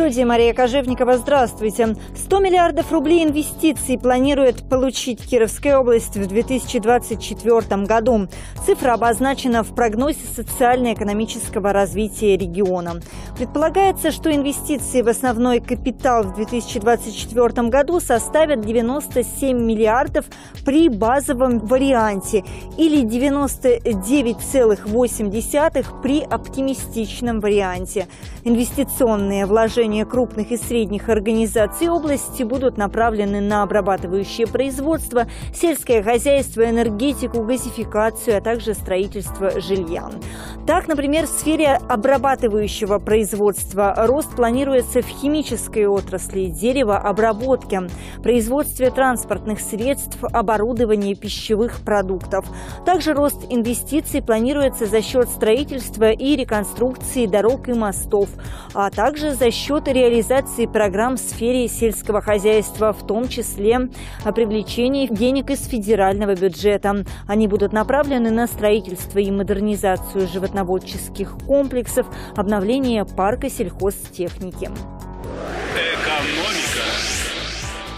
студии Мария Кожевникова. Здравствуйте. 100 миллиардов рублей инвестиций планирует получить Кировская область в 2024 году. Цифра обозначена в прогнозе социально-экономического развития региона. Предполагается, что инвестиции в основной капитал в 2024 году составят 97 миллиардов при базовом варианте или 99,8 при оптимистичном варианте. Инвестиционные вложения вложения крупных и средних организаций области будут направлены на обрабатывающее производство, сельское хозяйство, энергетику, газификацию, а также строительство жилья. Так, например, в сфере обрабатывающего производства рост планируется в химической отрасли, деревообработке, производстве транспортных средств, оборудовании пищевых продуктов. Также рост инвестиций планируется за счет строительства и реконструкции дорог и мостов, а также за счет счет реализации программ в сфере сельского хозяйства, в том числе привлечении денег из федерального бюджета. Они будут направлены на строительство и модернизацию животноводческих комплексов, обновление парка сельхозтехники.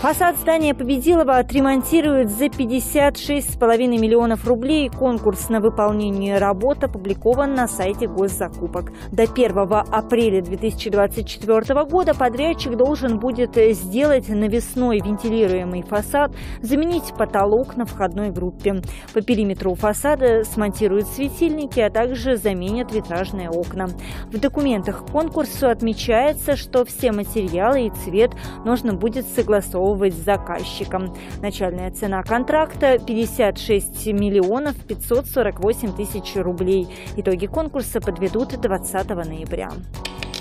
Фасад здания Победилова отремонтируют за 56,5 миллионов рублей. Конкурс на выполнение работ опубликован на сайте госзакупок. До 1 апреля 2024 года подрядчик должен будет сделать навесной вентилируемый фасад, заменить потолок на входной группе. По периметру фасада смонтируют светильники, а также заменят витражные окна. В документах к конкурсу отмечается, что все материалы и цвет нужно будет согласовывать согласовывать с заказчиком. Начальная цена контракта 56 миллионов 548 тысяч рублей. Итоги конкурса подведут 20 ноября.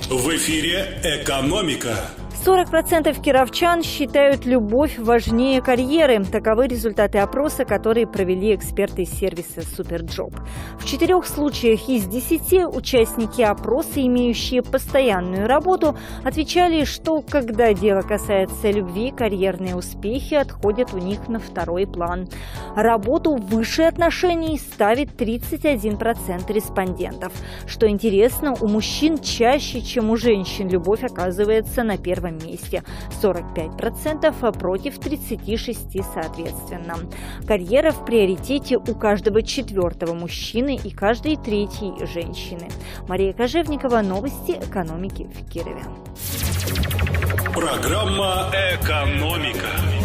В эфире «Экономика». 40% кировчан считают любовь важнее карьеры. Таковы результаты опроса, которые провели эксперты сервиса SuperJob. В четырех случаях из десяти участники опроса, имеющие постоянную работу, отвечали, что когда дело касается любви, карьерные успехи отходят у них на второй план. Работу выше отношений ставит 31% респондентов. Что интересно, у мужчин чаще, чем у женщин, любовь оказывается на первом первом месте 45% против 36% соответственно. Карьера в приоритете у каждого четвертого мужчины и каждой третьей женщины. Мария Кожевникова, новости экономики в Кирове. Программа «Экономика».